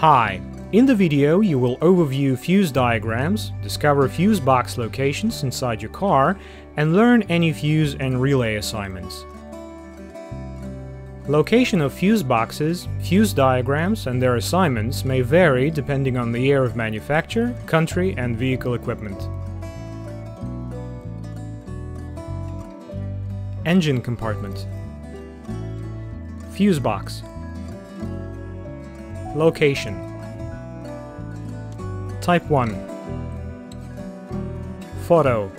Hi! In the video you will overview fuse diagrams, discover fuse box locations inside your car, and learn any fuse and relay assignments. Location of fuse boxes, fuse diagrams, and their assignments may vary depending on the year of manufacture, country, and vehicle equipment. Engine compartment Fuse box Location. Type 1 Photo.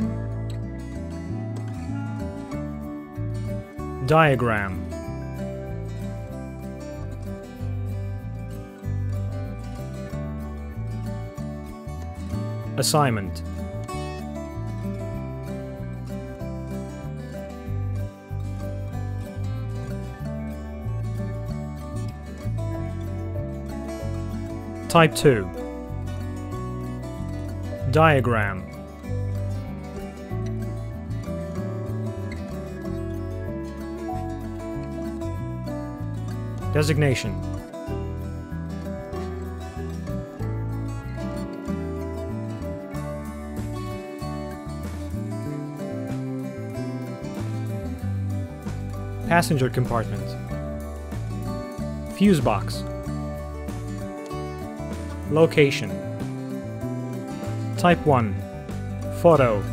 Diagram. Assignment Type 2 Diagram. Designation. Passenger compartment. Fuse box Location. Type 1 Photo.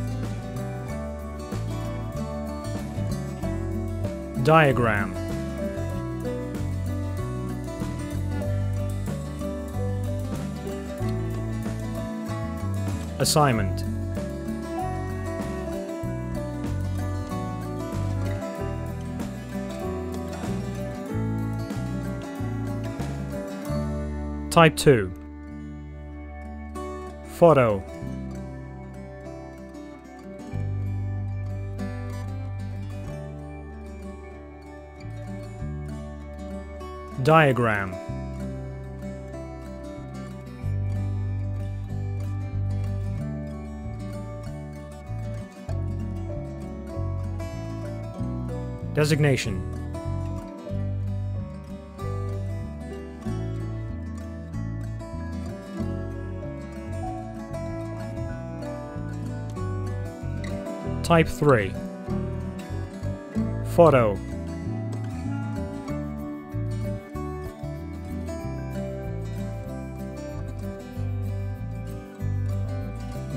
Diagram. Assignment. Type 2 Photo. Diagram. Designation Type 3 Photo.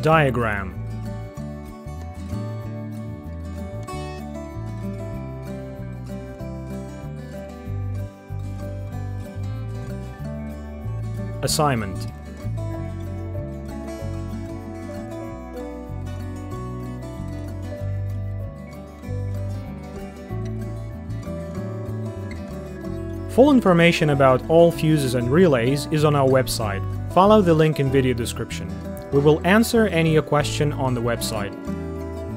Diagram. Assignment Full information about all fuses and relays is on our website. Follow the link in video description. We will answer any question on the website.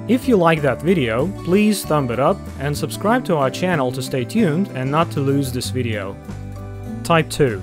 If you like that video, please thumb it up and subscribe to our channel to stay tuned and not to lose this video. Type 2